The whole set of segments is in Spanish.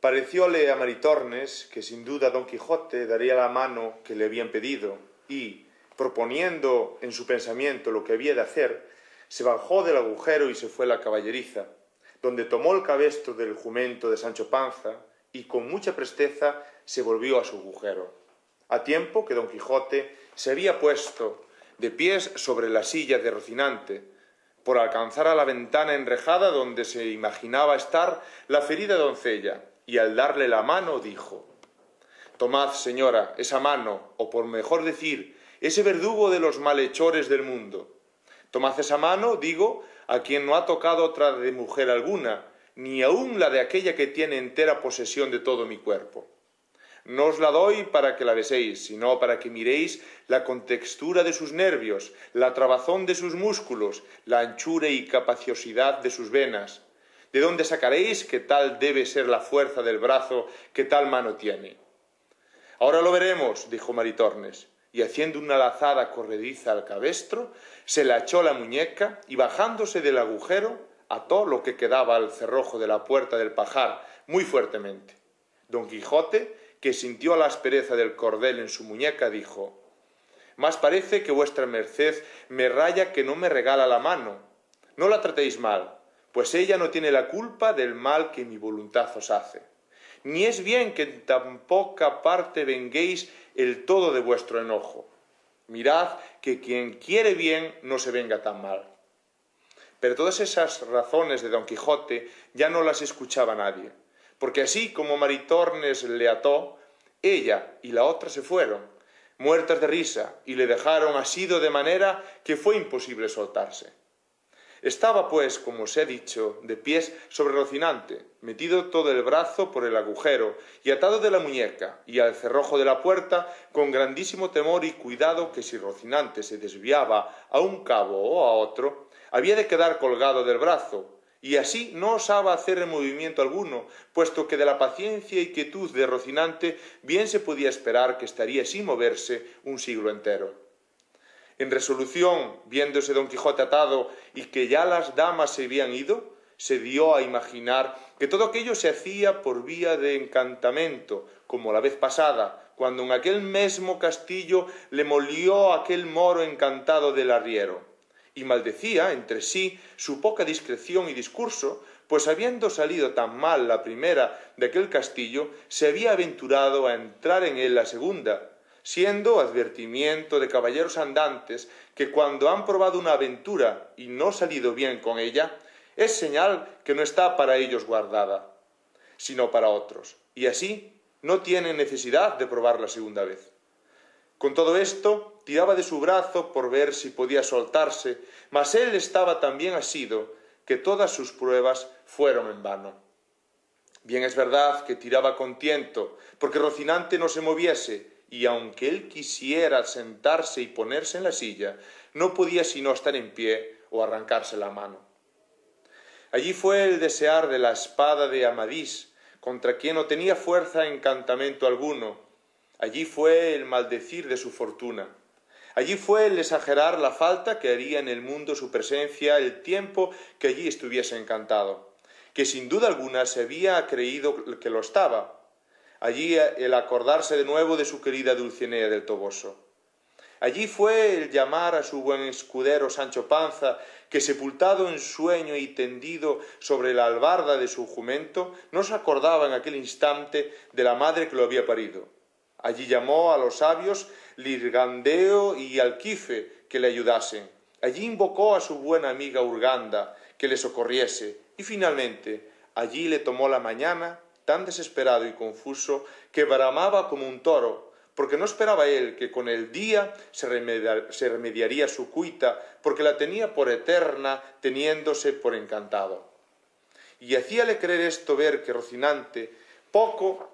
Parecióle a Maritornes que sin duda don Quijote daría la mano que le habían pedido y, proponiendo en su pensamiento lo que había de hacer, se bajó del agujero y se fue a la caballeriza, donde tomó el cabestro del jumento de Sancho Panza y con mucha presteza se volvió a su agujero, a tiempo que don Quijote se había puesto de pies sobre la silla de Rocinante, por alcanzar a la ventana enrejada donde se imaginaba estar la ferida doncella, y al darle la mano dijo Tomad, señora, esa mano, o por mejor decir, ese verdugo de los malhechores del mundo. Tomad esa mano, digo, a quien no ha tocado otra de mujer alguna, ni aun la de aquella que tiene entera posesión de todo mi cuerpo. No os la doy para que la beséis, sino para que miréis la contextura de sus nervios, la trabazón de sus músculos, la anchura y capaciosidad de sus venas. ¿De dónde sacaréis que tal debe ser la fuerza del brazo que tal mano tiene? Ahora lo veremos, dijo Maritornes, y haciendo una lazada corrediza al cabestro, se la echó la muñeca y bajándose del agujero, ató lo que quedaba al cerrojo de la puerta del pajar muy fuertemente. Don Quijote, que sintió la aspereza del cordel en su muñeca, dijo Más parece que vuestra merced me raya que no me regala la mano. No la tratéis mal, pues ella no tiene la culpa del mal que mi voluntad os hace. Ni es bien que en tan poca parte venguéis el todo de vuestro enojo. Mirad que quien quiere bien no se venga tan mal. Pero todas esas razones de Don Quijote ya no las escuchaba nadie, porque así como Maritornes le ató, ella y la otra se fueron, muertas de risa, y le dejaron asido de manera que fue imposible soltarse. Estaba, pues, como os he dicho, de pies sobre Rocinante, metido todo el brazo por el agujero y atado de la muñeca y al cerrojo de la puerta con grandísimo temor y cuidado que si Rocinante se desviaba a un cabo o a otro, había de quedar colgado del brazo, y así no osaba hacer movimiento alguno, puesto que de la paciencia y quietud de Rocinante bien se podía esperar que estaría sin moverse un siglo entero. En resolución, viéndose don Quijote atado y que ya las damas se habían ido, se dio a imaginar que todo aquello se hacía por vía de encantamento, como la vez pasada, cuando en aquel mesmo castillo le molió aquel moro encantado del arriero. Y maldecía entre sí su poca discreción y discurso, pues habiendo salido tan mal la primera de aquel castillo, se había aventurado a entrar en él la segunda, siendo advertimiento de caballeros andantes que cuando han probado una aventura y no salido bien con ella, es señal que no está para ellos guardada, sino para otros, y así no tienen necesidad de probar la segunda vez. Con todo esto, tiraba de su brazo por ver si podía soltarse, mas él estaba tan bien asido que todas sus pruebas fueron en vano. Bien es verdad que tiraba con tiento, porque Rocinante no se moviese, y aunque él quisiera sentarse y ponerse en la silla, no podía sino estar en pie o arrancarse la mano. Allí fue el desear de la espada de Amadís, contra quien no tenía fuerza encantamento alguno, Allí fue el maldecir de su fortuna. Allí fue el exagerar la falta que haría en el mundo su presencia el tiempo que allí estuviese encantado, que sin duda alguna se había creído que lo estaba. Allí el acordarse de nuevo de su querida Dulcinea del Toboso. Allí fue el llamar a su buen escudero Sancho Panza, que sepultado en sueño y tendido sobre la albarda de su jumento, no se acordaba en aquel instante de la madre que lo había parido Allí llamó a los sabios Lirgandeo y Alquife que le ayudasen. Allí invocó a su buena amiga Urganda que le socorriese. Y finalmente allí le tomó la mañana, tan desesperado y confuso, que bramaba como un toro, porque no esperaba él que con el día se, remediaría su cuita, porque la tenía por eterna, teniéndose por encantado. Y hacíale creer esto ver que Rocinante poco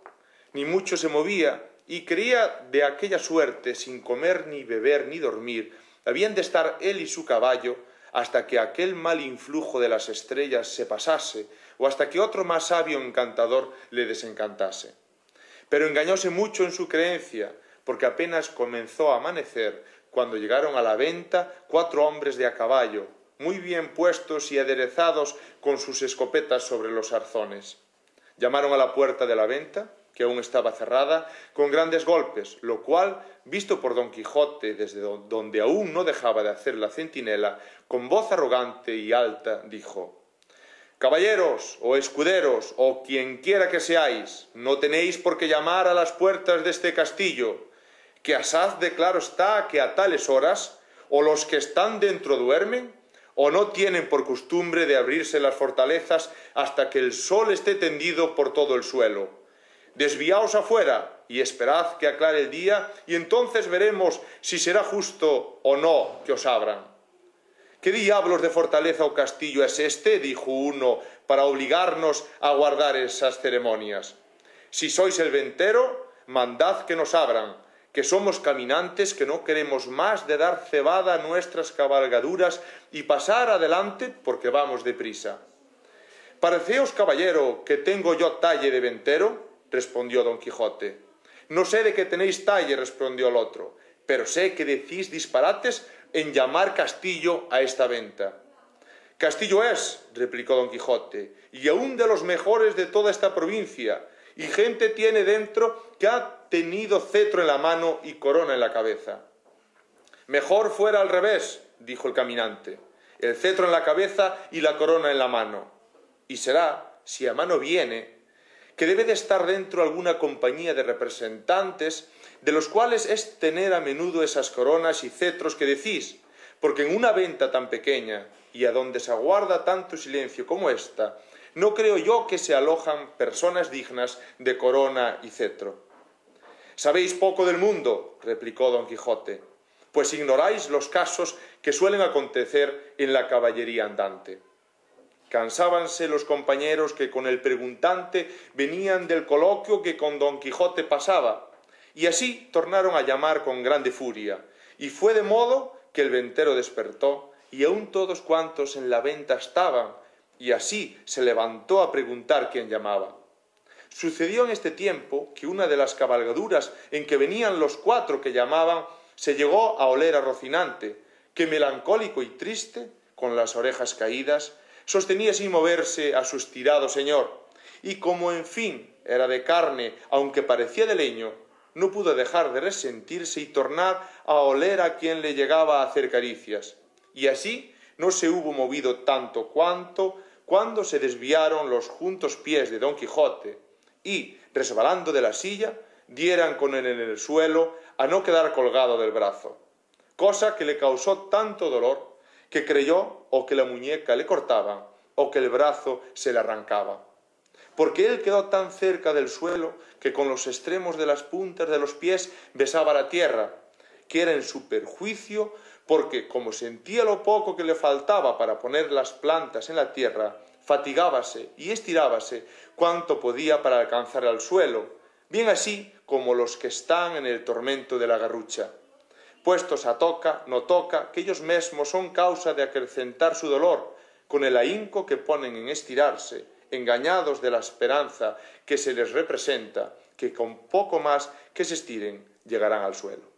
ni mucho se movía, y creía de aquella suerte, sin comer ni beber ni dormir, habían de estar él y su caballo hasta que aquel mal influjo de las estrellas se pasase, o hasta que otro más sabio encantador le desencantase. Pero engañóse mucho en su creencia, porque apenas comenzó a amanecer cuando llegaron a la venta cuatro hombres de a caballo, muy bien puestos y aderezados con sus escopetas sobre los arzones. Llamaron a la puerta de la venta, que aún estaba cerrada, con grandes golpes, lo cual, visto por don Quijote desde donde aún no dejaba de hacer la centinela, con voz arrogante y alta dijo Caballeros o escuderos o quien quiera que seáis, no tenéis por qué llamar a las puertas de este castillo, que asaz de claro está que a tales horas o los que están dentro duermen, o no tienen por costumbre de abrirse las fortalezas hasta que el sol esté tendido por todo el suelo. Desviaos afuera y esperad que aclare el día, y entonces veremos si será justo o no que os abran. ¿Qué diablos de fortaleza o castillo es este? dijo uno, para obligarnos a guardar esas ceremonias. Si sois el ventero, mandad que nos abran, que somos caminantes, que no queremos más de dar cebada a nuestras cabalgaduras y pasar adelante porque vamos deprisa. Pareceos, caballero, que tengo yo talle de ventero, respondió don Quijote. No sé de qué tenéis talle, respondió el otro, pero sé que decís disparates en llamar castillo a esta venta. Castillo es, replicó don Quijote, y aun de los mejores de toda esta provincia, y gente tiene dentro que ha tenido cetro en la mano y corona en la cabeza. Mejor fuera al revés, dijo el caminante, el cetro en la cabeza y la corona en la mano. Y será, si a mano viene, que debe de estar dentro alguna compañía de representantes, de los cuales es tener a menudo esas coronas y cetros que decís, porque en una venta tan pequeña y a donde se aguarda tanto silencio como esta, no creo yo que se alojan personas dignas de corona y cetro. Sabéis poco del mundo, replicó don Quijote, pues ignoráis los casos que suelen acontecer en la caballería andante. Cansábanse los compañeros que con el preguntante venían del coloquio que con don Quijote pasaba, y así tornaron a llamar con grande furia, y fue de modo que el ventero despertó, y aun todos cuantos en la venta estaban, y así se levantó a preguntar quién llamaba. Sucedió en este tiempo que una de las cabalgaduras en que venían los cuatro que llamaban se llegó a oler a Rocinante, que melancólico y triste, con las orejas caídas, sostenía sin moverse a su estirado señor, y como en fin era de carne, aunque parecía de leño, no pudo dejar de resentirse y tornar a oler a quien le llegaba a hacer caricias. Y así no se hubo movido tanto cuanto cuando se desviaron los juntos pies de don Quijote y, resbalando de la silla, dieran con él en el suelo a no quedar colgado del brazo, cosa que le causó tanto dolor que creyó o que la muñeca le cortaba o que el brazo se le arrancaba. Porque él quedó tan cerca del suelo que con los extremos de las puntas de los pies besaba la tierra, que era en su perjuicio porque como sentía lo poco que le faltaba para poner las plantas en la tierra, fatigábase y estirábase cuanto podía para alcanzar al suelo, bien así como los que están en el tormento de la garrucha. Puestos a toca, no toca, que ellos mesmos son causa de acrecentar su dolor, con el ahínco que ponen en estirarse, engañados de la esperanza que se les representa, que con poco más que se estiren llegarán al suelo.